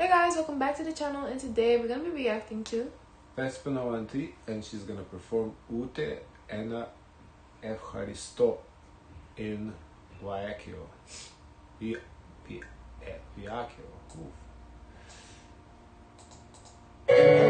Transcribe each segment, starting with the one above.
Hey guys, welcome back to the channel and today we're gonna be reacting to Despina Vandi and she's gonna perform Oute Ena Efcharisto in Vi- eh. Oof.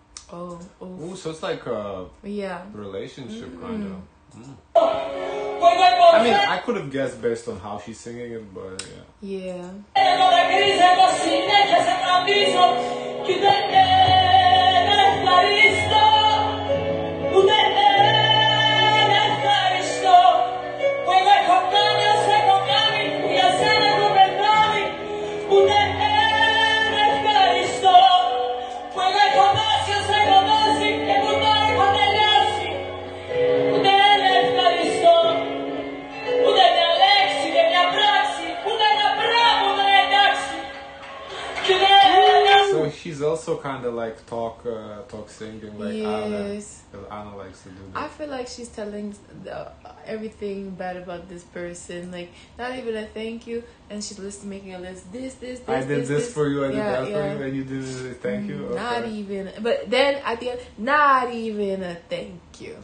Oh. Ooh, so it's like a yeah relationship mm-hmm. kind of. Mm. I mean, I could have guessed based on how she's singing it, but yeah. Yeah. Also kind of like talk, uh, talk singing, like Anna. Yes. 'cause Anna likes to do I feel like she's telling the, everything bad about this person, like not even a thank you, and she's list making a list. This, this, this. I did this for you, I did Yeah, that for you, and you did this. Thank you. Not even, but then at the end, not even a thank you.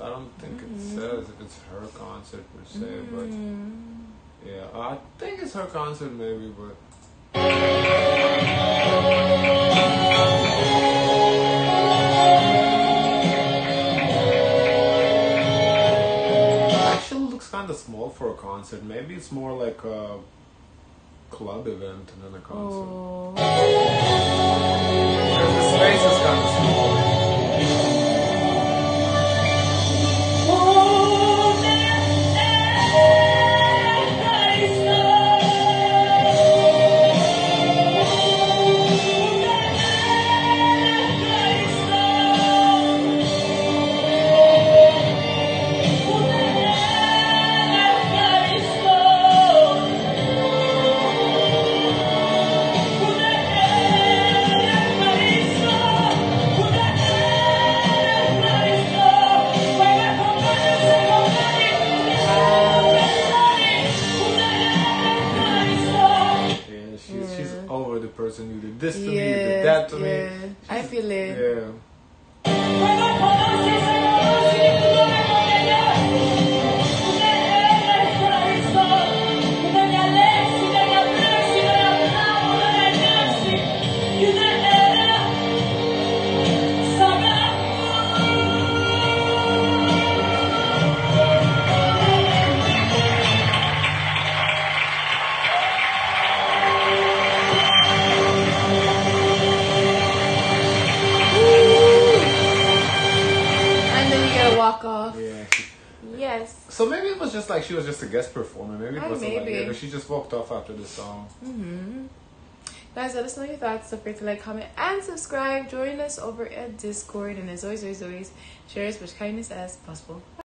I don't think it says if it's her concert per se, but Mm. yeah, I think it's her concert maybe, but. Actually, looks kind of small for a concert. Maybe it's more like a club event than a concert. Oh. Because the space is kind of small. Person who did this to me, You did that to yeah. me. I feel it. Yeah. Walk off. Yeah. she- Yes. So maybe it was just like she was just a guest performer. Maybe it wasn't like maybe. yeah, but she just walked off after the song. Mm-hmm. Guys, let us know your thoughts. Don't forget to like, comment, and subscribe. Join us over at Discord. And as always, always, always, share as much kindness as possible.